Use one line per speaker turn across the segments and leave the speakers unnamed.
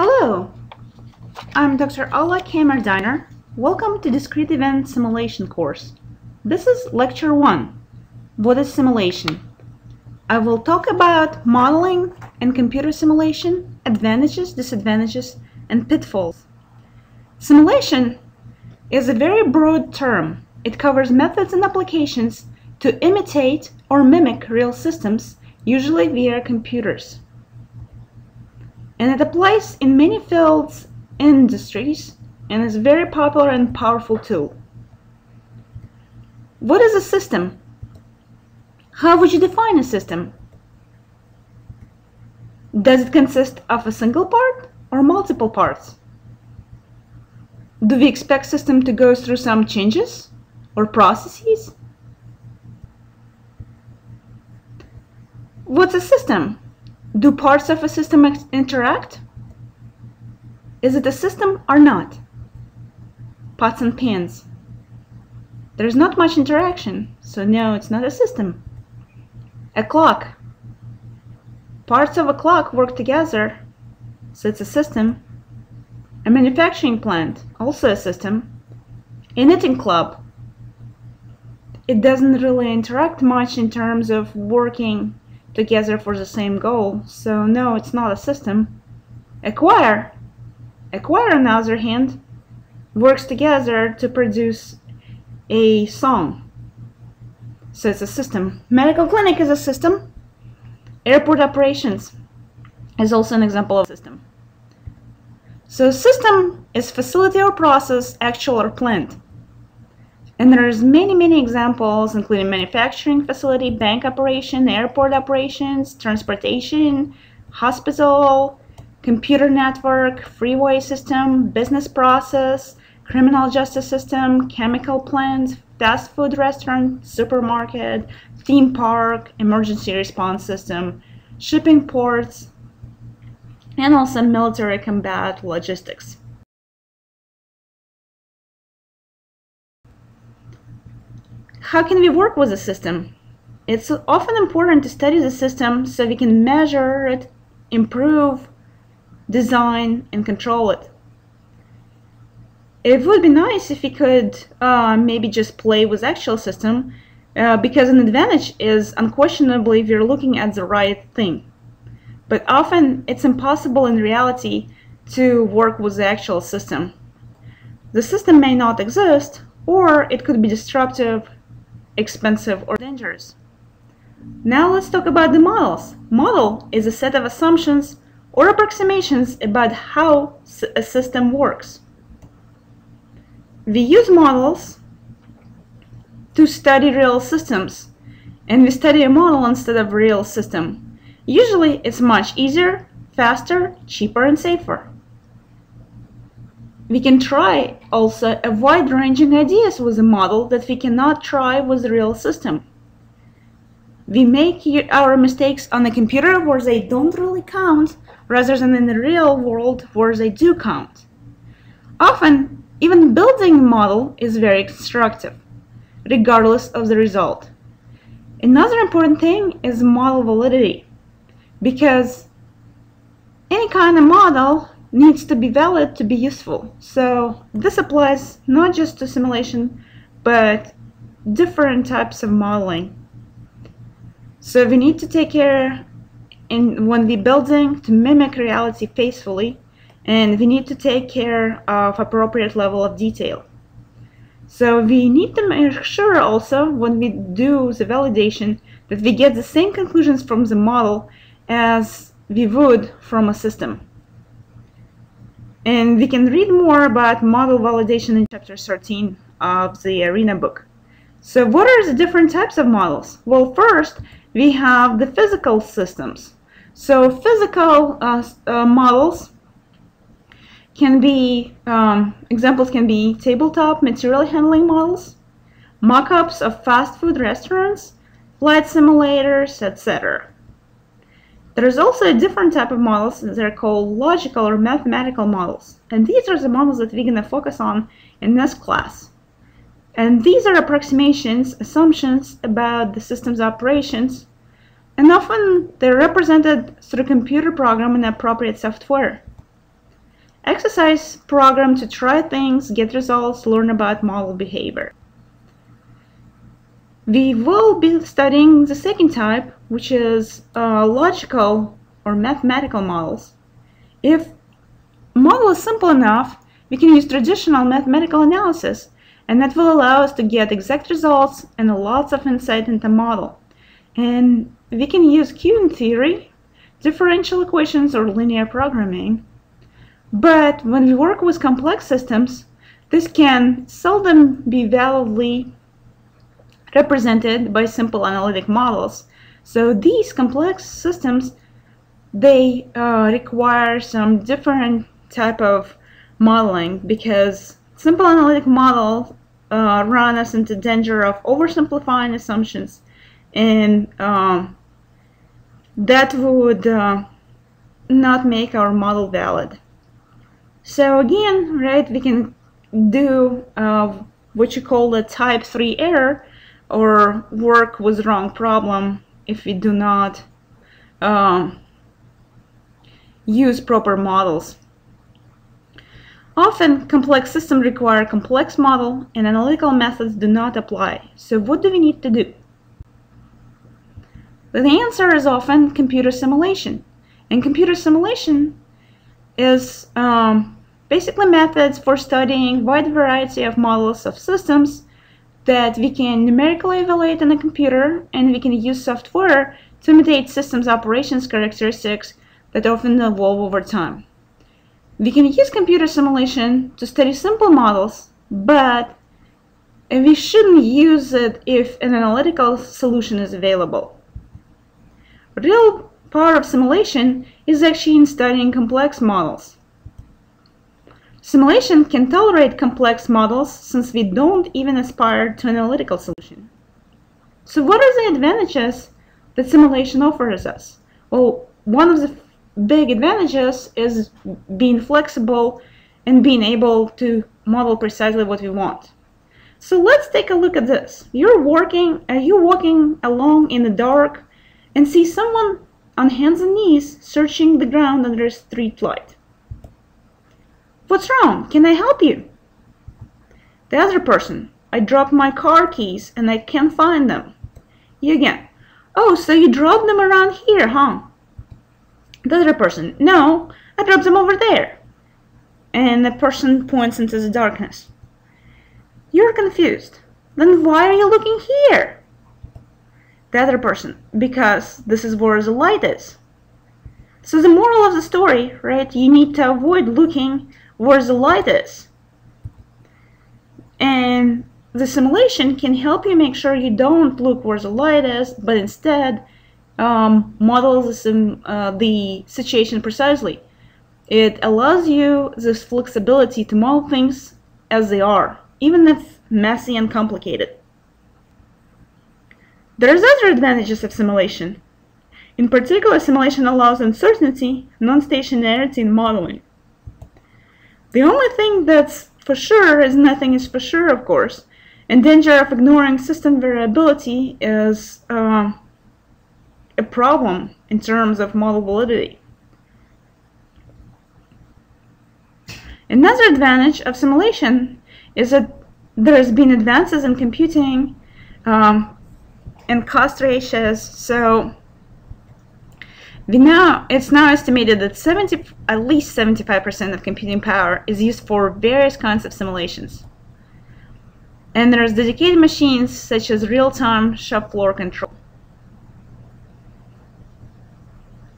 Hello, I'm Dr. Alla Kammerdiner. Welcome to Discrete Event Simulation course. This is lecture 1. What is simulation? I will talk about modeling and computer simulation, advantages, disadvantages, and pitfalls. Simulation is a very broad term. It covers methods and applications to imitate or mimic real systems, usually via computers and it applies in many fields and industries and is a very popular and powerful tool. What is a system? How would you define a system? Does it consist of a single part or multiple parts? Do we expect system to go through some changes or processes? What's a system? Do parts of a system interact? Is it a system or not? Pots and pans. There's not much interaction, so no, it's not a system. A clock. Parts of a clock work together, so it's a system. A manufacturing plant, also a system. A knitting club. It doesn't really interact much in terms of working together for the same goal. So no, it's not a system. A choir. A choir, on the other hand, works together to produce a song. So it's a system. Medical clinic is a system. Airport operations is also an example of a system. So system is facility or process, actual or planned. And there's many, many examples, including manufacturing facility, bank operation, airport operations, transportation, hospital, computer network, freeway system, business process, criminal justice system, chemical plants, fast food restaurant, supermarket, theme park, emergency response system, shipping ports, and also military combat logistics. How can we work with the system? It's often important to study the system so we can measure it, improve, design, and control it. It would be nice if we could uh, maybe just play with actual system uh, because an advantage is unquestionably you're looking at the right thing. But often it's impossible in reality to work with the actual system. The system may not exist or it could be disruptive expensive, or dangerous. Now let's talk about the models. Model is a set of assumptions or approximations about how a system works. We use models to study real systems, and we study a model instead of a real system. Usually it's much easier, faster, cheaper, and safer. We can try also a wide-ranging ideas with a model that we cannot try with a real system. We make our mistakes on the computer where they don't really count rather than in the real world where they do count. Often, even building a model is very constructive, regardless of the result. Another important thing is model validity, because any kind of model needs to be valid to be useful. So this applies not just to simulation, but different types of modeling. So we need to take care in when we're building to mimic reality faithfully, and we need to take care of appropriate level of detail. So we need to make sure also when we do the validation that we get the same conclusions from the model as we would from a system. And we can read more about model validation in chapter 13 of the ARENA book. So what are the different types of models? Well, first, we have the physical systems. So physical uh, uh, models can be, um, examples can be tabletop material handling models, mock-ups of fast food restaurants, flight simulators, etc. There is also a different type of models that are called logical or mathematical models. And these are the models that we're going to focus on in this class. And these are approximations, assumptions about the system's operations. And often they're represented through computer program and appropriate software. exercise program to try things, get results, learn about model behavior. We will be studying the second type, which is uh, logical or mathematical models. If model is simple enough, we can use traditional mathematical analysis, and that will allow us to get exact results and lots of insight into the model. And we can use queuing theory, differential equations, or linear programming. But when we work with complex systems, this can seldom be validly represented by simple analytic models. So these complex systems, they uh, require some different type of modeling because simple analytic models uh, run us into danger of oversimplifying assumptions and um, that would uh, not make our model valid. So again, right, we can do uh, what you call a type 3 error or work with wrong problem if we do not um, use proper models. Often, complex systems require complex model and analytical methods do not apply. So what do we need to do? The answer is often computer simulation. And computer simulation is um, basically methods for studying wide variety of models of systems that we can numerically evaluate on a computer and we can use software to imitate systems operations characteristics that often evolve over time. We can use computer simulation to study simple models, but we shouldn't use it if an analytical solution is available real part of simulation is actually in studying complex models. Simulation can tolerate complex models since we don't even aspire to an analytical solution. So what are the advantages that simulation offers us? Well, one of the big advantages is being flexible and being able to model precisely what we want. So let's take a look at this. You're working, uh, are you walking along in the dark and see someone on hands and knees searching the ground under a street light. What's wrong? Can I help you? The other person, I dropped my car keys and I can't find them. You again. Oh, so you dropped them around here, huh? The other person, no, I dropped them over there. And the person points into the darkness. You're confused. Then why are you looking here? the other person because this is where the light is. So the moral of the story, right, you need to avoid looking where the light is. And the simulation can help you make sure you don't look where the light is, but instead um, model the, uh, the situation precisely. It allows you this flexibility to model things as they are, even if messy and complicated. There's other advantages of simulation. In particular, simulation allows uncertainty, non-stationarity in modeling. The only thing that's for sure is nothing is for sure, of course, and danger of ignoring system variability is uh, a problem in terms of model validity. Another advantage of simulation is that there has been advances in computing um, and cost ratios. So we now it's now estimated that 70 at least 75% of computing power is used for various kinds of simulations. And there's dedicated machines such as real-time shop floor control.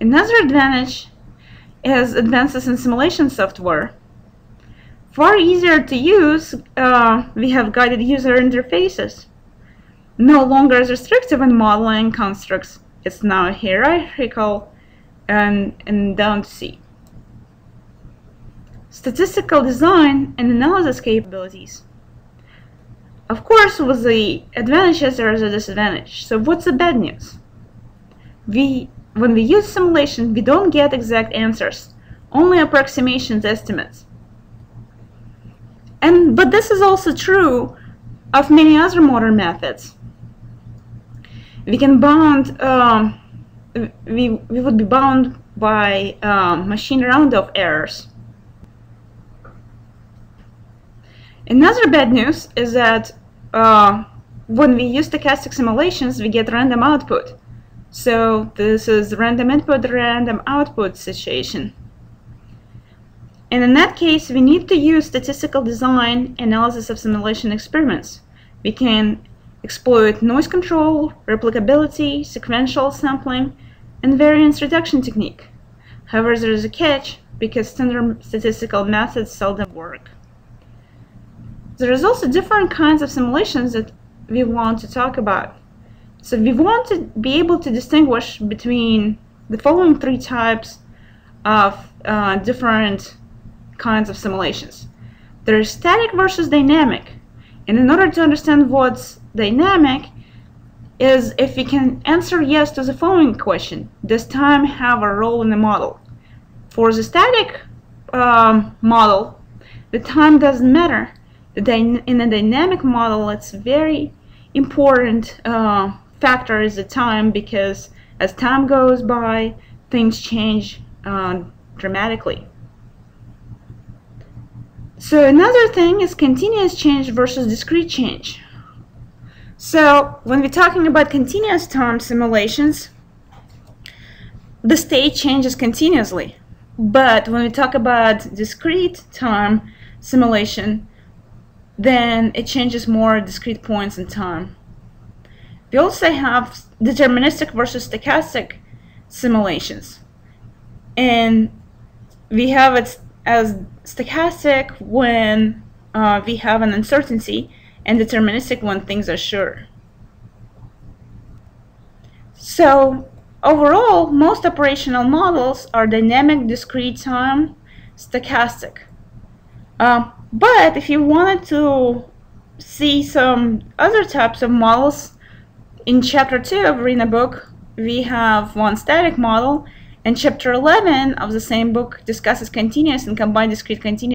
Another advantage is advances in simulation software. Far easier to use, uh, we have guided user interfaces no longer as restrictive in modeling constructs. It's now hierarchical and, and down to C. Statistical design and analysis capabilities. Of course, with the advantages, there is a disadvantage. So what's the bad news? We, when we use simulation, we don't get exact answers, only approximations, estimates. And, but this is also true of many other modern methods we can bound um, we, we would be bound by um, machine roundoff errors Another bad news is that uh, when we use stochastic simulations, we get random output. So this is random input, random output situation. And in that case, we need to use statistical design analysis of simulation experiments. We can exploit noise control, replicability, sequential sampling, and variance reduction technique. However, there is a catch because standard statistical methods seldom work. There is also different kinds of simulations that we want to talk about. So we want to be able to distinguish between the following three types of uh, different kinds of simulations. There's static versus dynamic. And in order to understand what's dynamic, is if we can answer yes to the following question. Does time have a role in the model? For the static um, model, the time doesn't matter. in a dynamic model, it's very important uh, factor is the time because as time goes by, things change uh, dramatically. So another thing is continuous change versus discrete change. So when we're talking about continuous time simulations, the state changes continuously. But when we talk about discrete time simulation, then it changes more discrete points in time. We also have deterministic versus stochastic simulations. And we have it as stochastic when uh, we have an uncertainty and deterministic when things are sure. So overall, most operational models are dynamic, discrete time, stochastic. Um, but if you wanted to see some other types of models, in chapter 2 of Arena book, we have one static model, and chapter 11 of the same book discusses continuous and combined discrete continuous